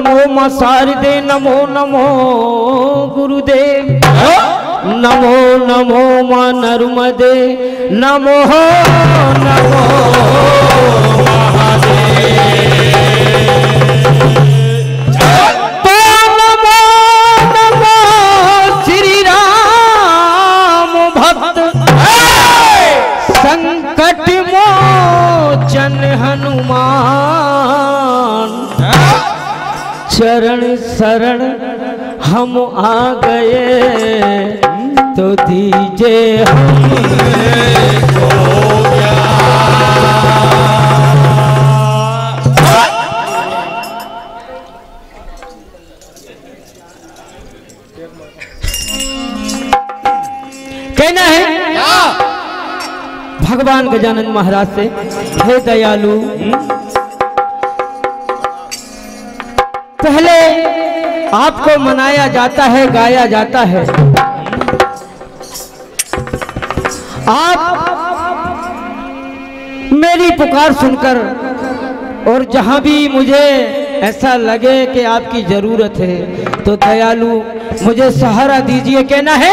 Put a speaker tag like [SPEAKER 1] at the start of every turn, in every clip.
[SPEAKER 1] नमो माँ शारदे नमो नमो गुरुदेव। नमो नमो माँ नर्मदे नमो नमो तो गजानन महाराज से। हे दयालु। पहले आपको मनाया जाता है, गाया जाता है। आप मेरी पुकार सुनकर और जहाँ भी मुझे ऐसा लगे कि आपकी ज़रूरत है तो दयालु, मुझे सहारा दीजिए, कहना है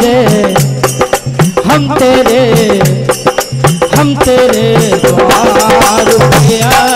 [SPEAKER 1] तेरे हम तेरे हम तेरे द्वार पे आ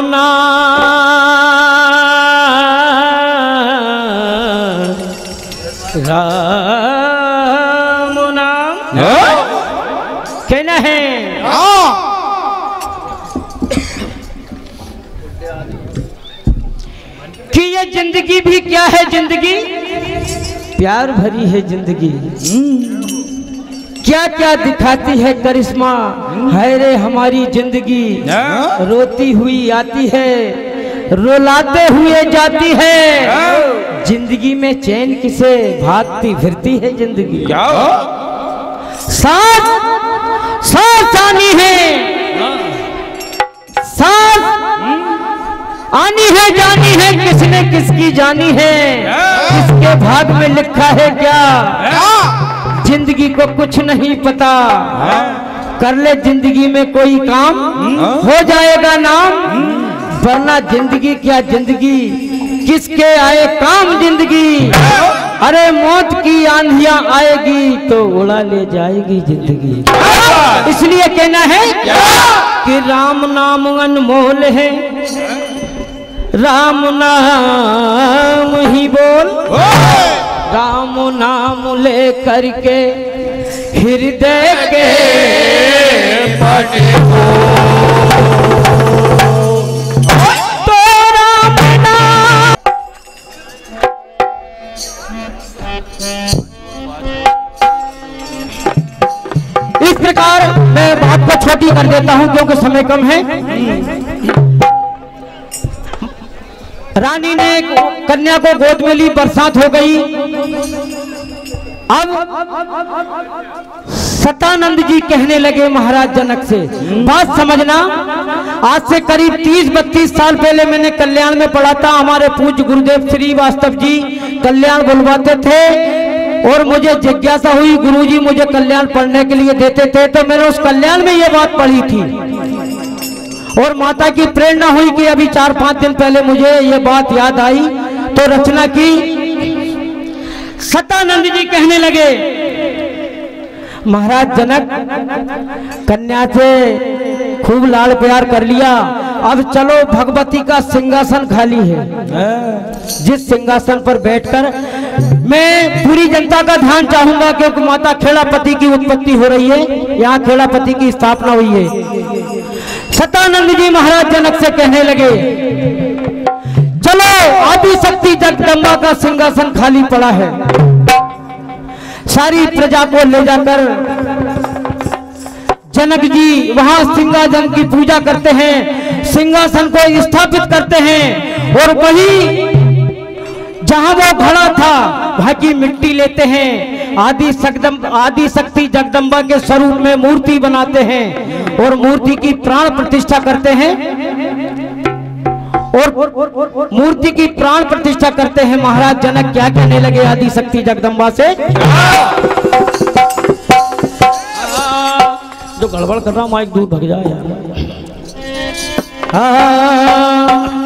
[SPEAKER 1] कि राम नाम। राम नाम कहना है। कि ये ज़िंदगी भी क्या है ज़िंदगी? प्यार भरी है ज़िंदगी। क्या क्या दिखाती है करिश्मा? है रे हमारी ज़िंदगी रोती हुई आती है रोलाते हुए जाती है। ज़िंदगी में चैन किसे भागती फिरती है ज़िंदगी? साथ साथ आनी है। साथ आनी है जानी है किसने किसकी जानी है? किसके भाग में लिखा है क्या? ज़िंदगी को कुछ नहीं पता। कर ले ज़िंदगी में कोई काम हो। जाएगा नाम वरना ज़िंदगी क्या ज़िंदगी? किसके आए काम ज़िंदगी? अरे मौत की आंधिया आएगी तो उड़ा ले जाएगी ज़िंदगी। इसलिए कहना है कि राम नाम अनमोल है। राम नाम ही बोल। राम नाम ले करके हृदय के तो इस प्रकार मैं बात को छोटी कर देता हूँ, क्योंकि समय कम है। रानी ने कन्या को गोद में ली, बरसात हो गई। अब सतानंद जी कहने लगे महाराज जनक से, बात समझना, आज से करीब 30-32 साल पहले मैंने कल्याण में पढ़ा था, हमारे पूज्य गुरुदेव श्री वास्तव जी कल्याण बुलवाते थे और मुझे जिज्ञासा हुई, गुरुजी मुझे कल्याण पढ़ने के लिए देते थे तो मैंने उस कल्याण में ये बात पढ़ी थी। और माता की प्रेरणा हुई कि अभी चार पाँच दिन पहले मुझे ये बात याद आई तो रचना की सतानंद जी कहने लगे महाराज जनक कन्या से खूब लाड़ प्यार कर लिया। अब चलो भगवती का सिंहासन खाली है। जिस सिंहासन पर बैठकर मैं पूरी जनता का ध्यान चाहूँगा क्योंकि माता खेड़ापति की उत्पत्ति हो रही है यहाँ खेड़ापति की स्थापना हुई है। सतानंद जी महाराज जनक से कहने लगे चलो आदि शक्ति जगदम्बा का सिंहासन खाली पड़ा है। सारी प्रजा को ले जाकर जनक जी वहाँ सिंहासन की पूजा करते हैं, सिंहासन को स्थापित करते हैं और वही जहाँ वो खड़ा था, वहाँ की मिट्टी लेते हैं। आदि आदि शक्ति जगदम्बा के स्वरूप में मूर्ति बनाते हैं और मूर्ति की प्राण प्रतिष्ठा करते हैं। और मूर्ति की प्राण प्रतिष्ठा करते हैं। महाराज जनक क्या कहने लगे? आदि शक्ति जगदम्बा से। जो गड़बड़ कर रहा हूँ माइक दूर भग जाए यार। हाँ,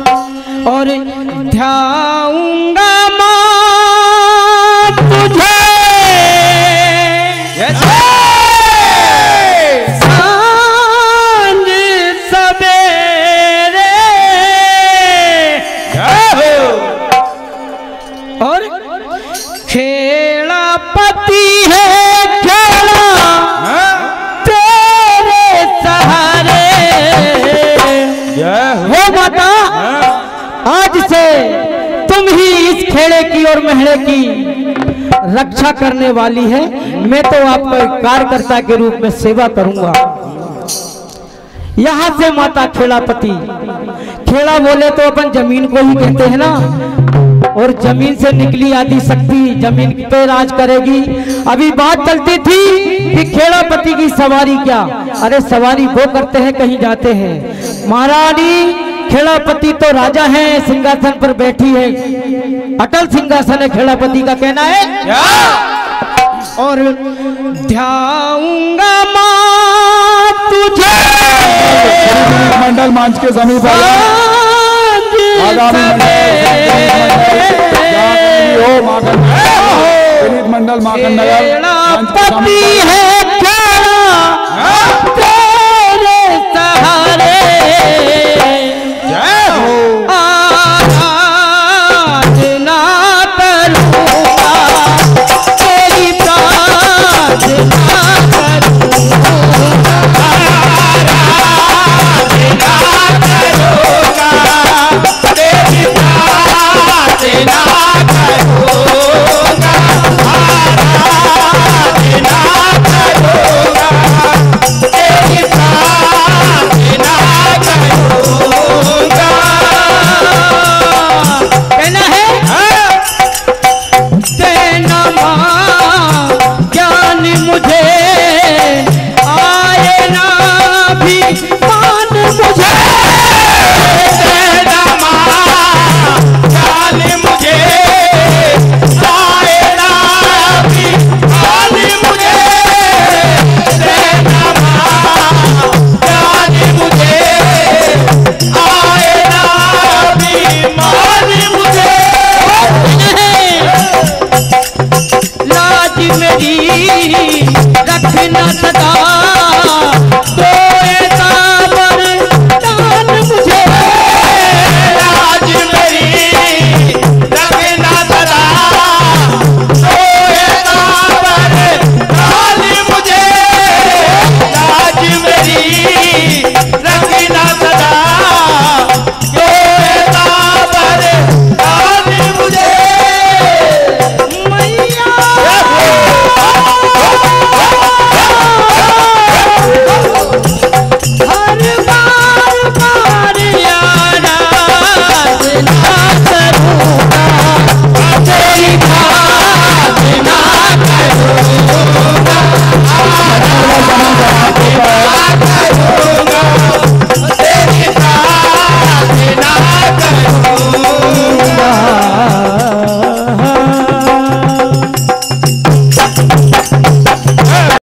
[SPEAKER 1] महड़े की रक्षा करने वाली है। मैं तो आपका कार्यकर्ता के रूप में सेवा करूँगा। यहाँ से माता खेड़ापति खेड़ा बोले तो अपन ज़मीन को ही कहते हैं ना। और ज़मीन से निकली आदि शक्ति ज़मीन पे राज करेगी। अभी बात चलती थी कि खेड़ापति की सवारी क्या? अरे सवारी वो करते हैं, कहीं जाते हैं। महारानी खेड़ापति तो राजा है सिंहासन पर बैठी है। अटल सिंहासन है खेड़ापति का कहना है। और ध्याऊँगा माँ तुझे।
[SPEAKER 2] मंडल मंच के समीप आगामी मंडल माखन विनीत मंडल माखन नगर
[SPEAKER 1] पति है तेरे सहारे।